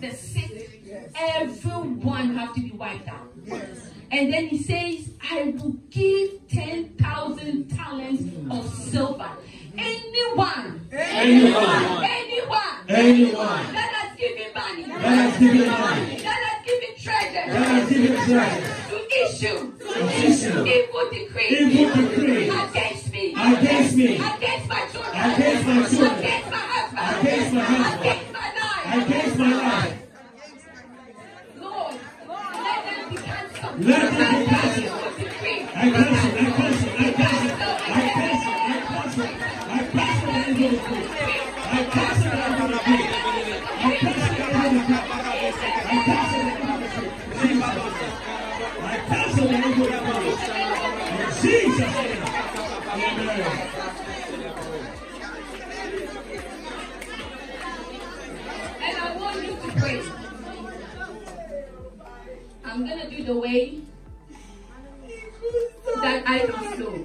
the sick, everyone have to be wiped out. And then he says, I will give 10,000 talents of silver. Anyone, Anyone. anyone, Anyone. that has given money, That has given money. that has given treasure, That has given treasure. to issue issue evil decree evil decree against me, against me, against my children, Against my children. against my husband, Against my husband. against my life. against my life. Lord, let them be cancelled. Evil decree. I cancel, I cancel, I cancel, I cancel, I cancel, I decree. I decree. I decree. I. Jesus. I Jesus' name. Amen. I'm gonna do the way that I feel.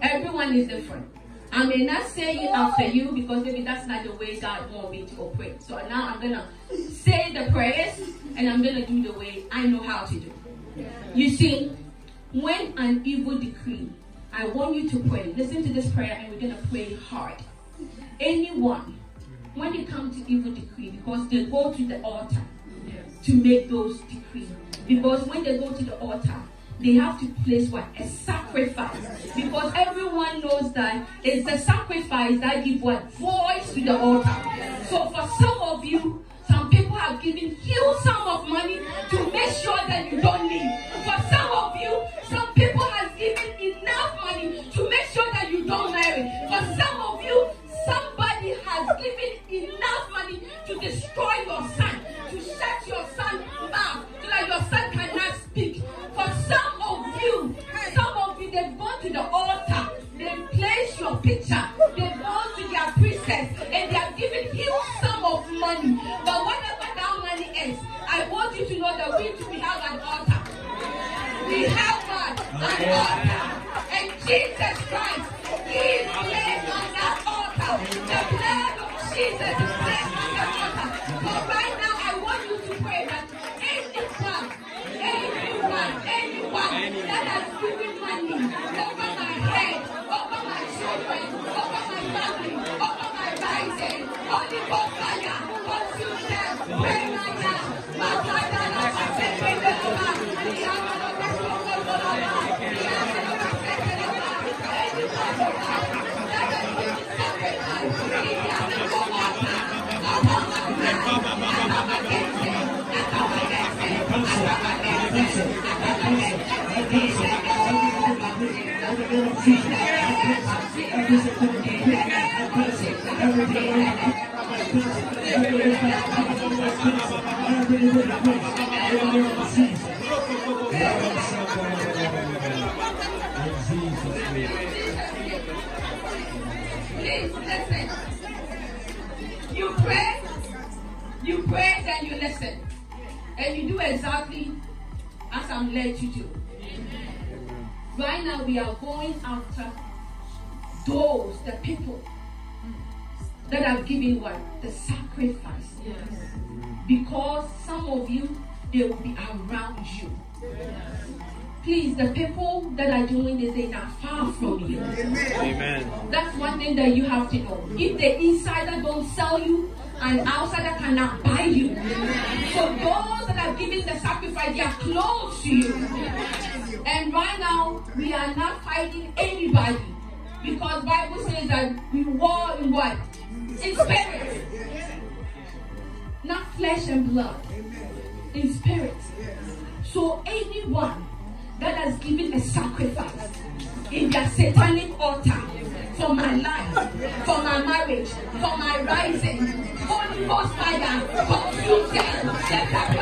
Everyone is different. I may not say it after you because maybe that's not the way God wants me to operate. So now I'm gonna say the prayers and I'm gonna do the way I know how to do. You see, when an evil decree, I want you to pray. Listen to this prayer and we're gonna pray hard. Anyone, when they come to evil decree, because they go to the altar to make those decrees. Because when they go to the altar, they have to place what? A sacrifice. Because everyone knows that it's the sacrifice that give what? Voice to the altar. So for some And Jesus Christ, on that altar. The blood of Jesus on altar. Right now, I want you to pray that anyone, anyone, anyone that has given money over my head, over my children, over my family, over my Holy fire, Please listen. You pray, you pray, then you listen. And you do exactly as I'm led to do. Right now, we are going after those, the people that have given what? The sacrifice. Because some of you, they will be around you. Please, the people that are doing this, they are not far from you. Amen. That's one thing that you have to know. If the insider don't sell you, an outsider cannot buy you. So those that are giving the sacrifice, they are close to you. And right now, we are not fighting anybody. Because Bible says that we war in what? In spirit. Not flesh and blood. In spirit. So anyone that has given a sacrifice in their satanic altar for my life, for my marriage, for my rising, Holy Ghost fire, consume them.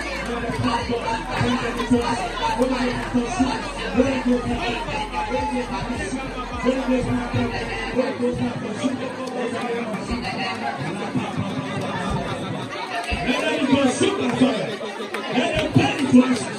Mwen an kon sou la kon, mwen an kon sou la kon,